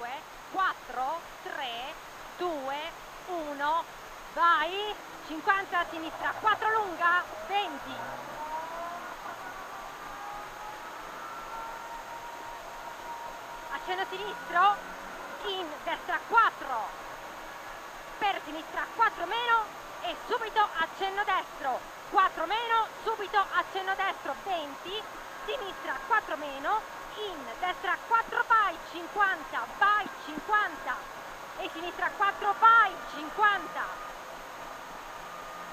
5, 4, 3, 2, 1, vai, 50 a sinistra, 4 lunga, 20. Accenno sinistro, in destra 4, per sinistra 4 meno. E subito accenno destro, 4 meno, subito accenno destro, 20, sinistra 4 meno, in destra 4 vai, 50, vai 50 e sinistra 4 vai, 50.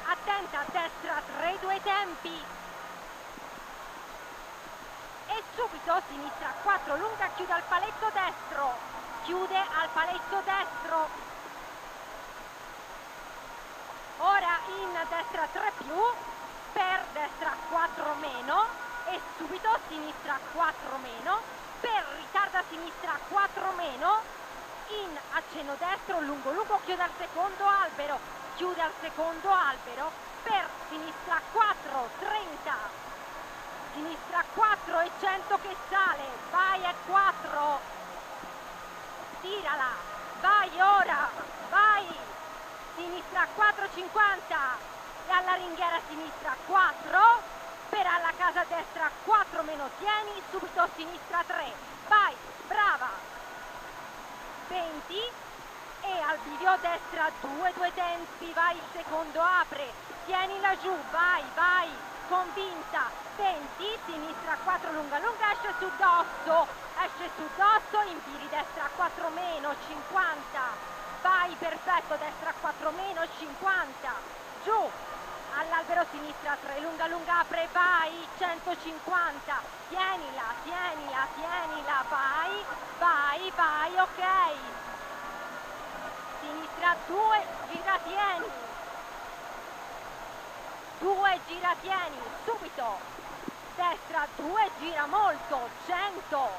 Attenta destra 3, 2 tempi. E subito sinistra 4 lunga, chiude al paletto destro, chiude al paletto destro. Ora in destra 3 più, per destra 4 meno e subito sinistra 4 meno, per ritarda sinistra 4 meno, in accenno destro lungo lungo chiude al secondo albero, chiude al secondo albero, per sinistra 4, 30, sinistra 4 e 100 che sale, vai a 4, tirala, vai ora, vai, sinistra 4, 50 e alla ringhiera sinistra 4, per alla casa destra 4 meno tieni, subito a sinistra 3, vai, brava, 20 e al bivio destra 2, 2 tempi, vai il secondo, apre, tienila giù, vai, vai, convinta, 20, sinistra 4 lunga lunga, esce su dosso, esce su dosso, impiri destra 4 meno, 50, vai, perfetto, destra 4 meno, 50, giù, all'albero sinistra 3, lunga lunga apre, vai, 150, tienila, tienila, tienila, vai, vai, vai, ok, sinistra 2, gira tieni, 2 gira tieni, subito, destra 2 gira molto, 100,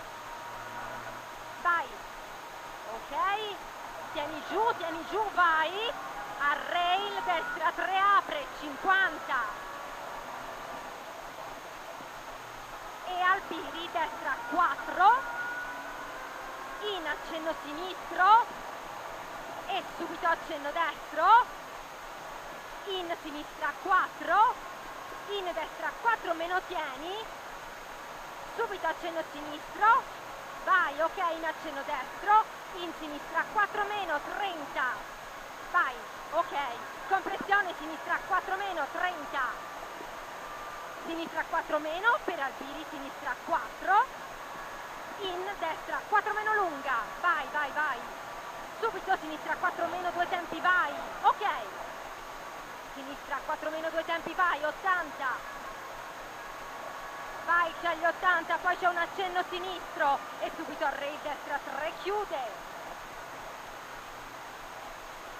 vai, ok, tieni giù, tieni giù, vai, a rail destra 3 apre 50 e al piri destra 4 in accenno sinistro. E subito accenno destro. In sinistra 4 in destra 4 meno tieni. Subito accenno sinistro. Vai ok in accenno destro. In sinistra 4 meno 30 vai. Ok. Compressione sinistra 4 meno 30 sinistra 4 meno per albiri sinistra 4 in destra 4 meno lunga. Vai vai vai. Subito sinistra 4 meno 2 tempi vai. Ok. Sinistra 4 meno 2 tempi vai 80 vai c'è gli 80 poi c'è un accenno sinistro e subito al rail destra 3 chiude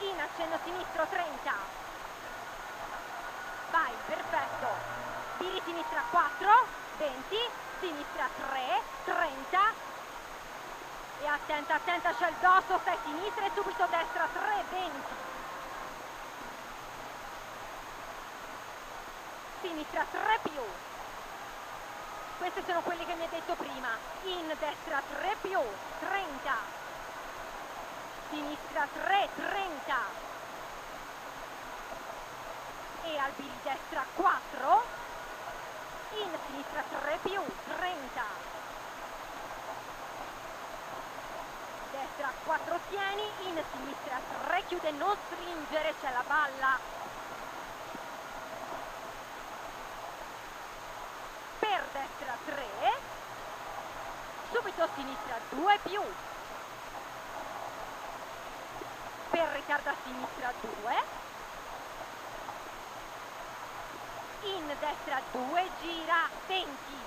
in accenno sinistro 30 vai perfetto. Tiri sinistra 4 20 sinistra 3 30 e attenta attenta c'è il dosso stai sinistra e subito destra 3 20 sinistra 3 più. Questi sono quelli che mi hai detto prima. In destra 3 più 30 sinistra 3, 30 e al bili destra 4 in sinistra 3 più 30 destra 4 tieni. In sinistra 3 chiude. Non stringere c'è la balla per destra 3 subito sinistra 2 più per ritardo a sinistra 2 in destra 2 gira 20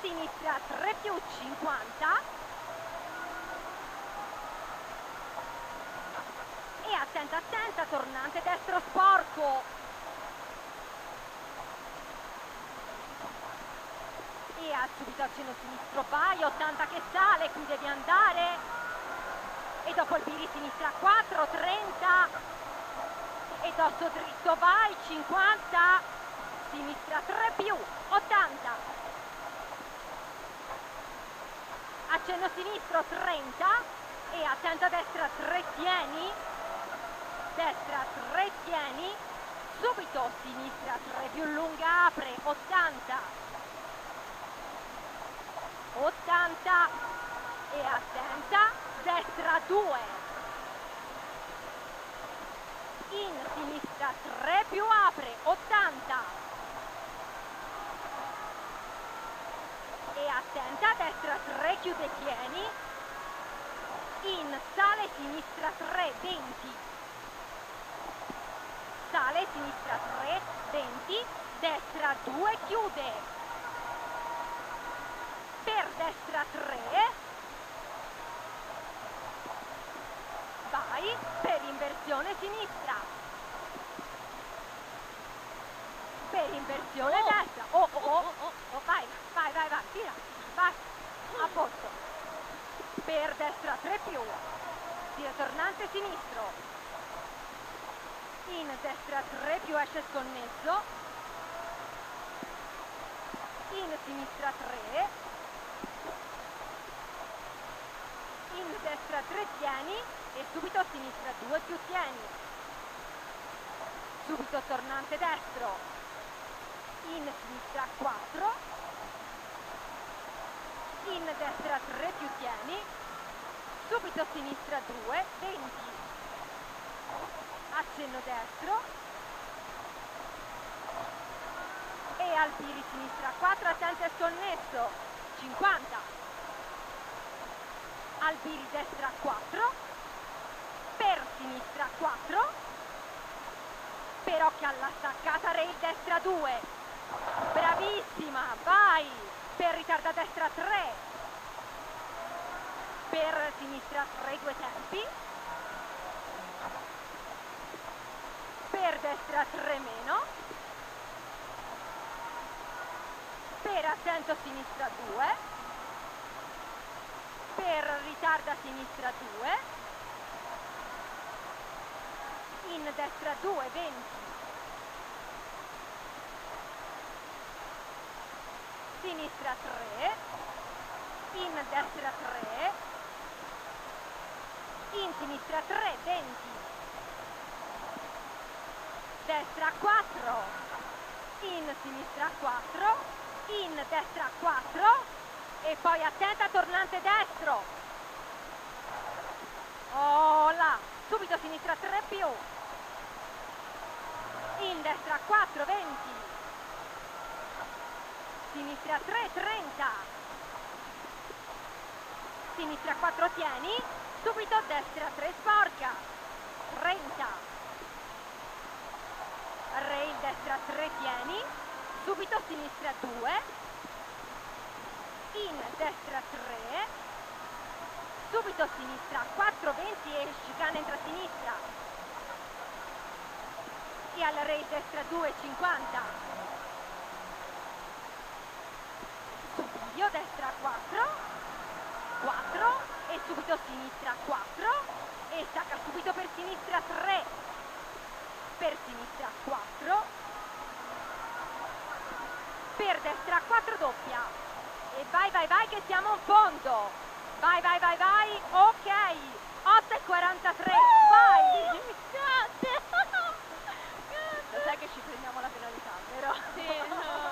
sinistra 3 più 50 e attenta attenta tornante destro sporco subito al centro sinistro vai 80 che sale qui devi andare. E dopo il biri sinistra 4 30 e dosso dritto vai 50 sinistra 3 più 80 accenno sinistro 30 e attento a destra 3 tieni, destra 3 tieni, subito sinistra 3 più lunga apre 80, 80 e attenta, destra 2, in sinistra 3 più apre 80 e attenta destra 3 chiude tieni. In sale sinistra 3 20 sale sinistra 3 20 destra 2 chiude destra 3 vai per inversione sinistra. Per inversione Oh. destra. Oh oh oh, oh, oh, vai vai vai vai tira. Vai a posto. Per destra 3 più tira tornante sinistro. In destra 3 più esce sconnesso. In sinistra 3 in destra 3 tieni e subito a sinistra 2 più tieni. Subito tornante destro in sinistra 4 in destra 3 più tieni subito a sinistra 2 20 accenno destro. E al piri sinistra 4 attenti al connesso 50 Albiri destra 4, per sinistra 4, per occhio alla staccata, rail destra 2, bravissima, vai, per ritarda destra 3, per sinistra 3 due tempi, per destra 3 meno, per attento sinistra 2, per ritarda sinistra 2 in destra 2 20 sinistra 3 in destra 3 in sinistra 3 20 destra 4 in sinistra 4 in destra 4 e poi attenta tornante destro oh là subito sinistra 3 più in destra 4 20 sinistra 3 30 sinistra 4 tieni. Subito destra 3 sporca. 30 rail destra 3 tieni. Subito sinistra 2 in destra 3 subito sinistra 4 20 e chicane entra a sinistra e alla rail destra 2 50 subito destra 4 4 e subito sinistra 4 e stacca subito per sinistra 3 per sinistra 4 per destra 4 doppia e vai, vai, vai che siamo in fondo. Vai, vai, vai, vai. Ok. 8 e 43. Vai che ci prendiamo la penalità, però... Sì, no.